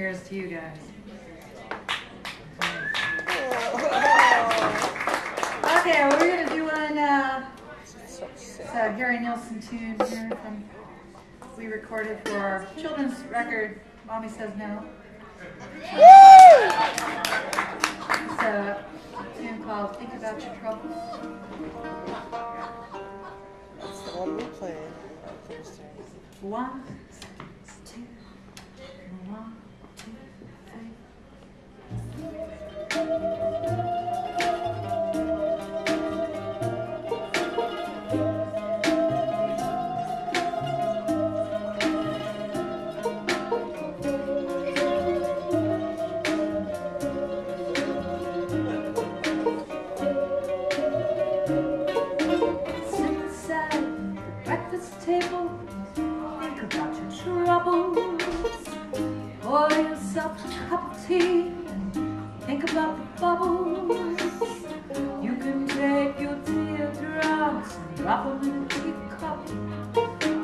Here's to you guys. Okay, we're gonna do one. Uh, it's a Harry Nilsson tune here from we recorded for our children's record. Mommy says no. It's a tune called "Think About Your Troubles." That's the one we played. One, troubles. Pour yourself a cup of tea, the bubbles. You can take your teardrops and drop them in a teacup.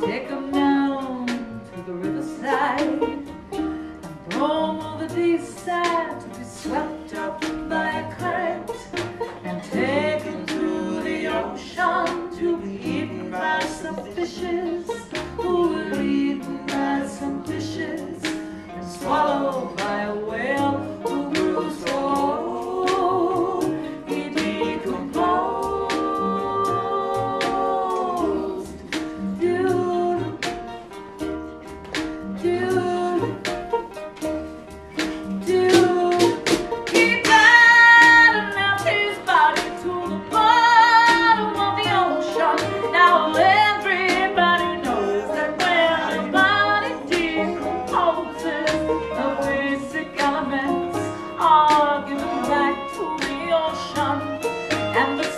Take them down to the riverside and throw them over the side to be swept up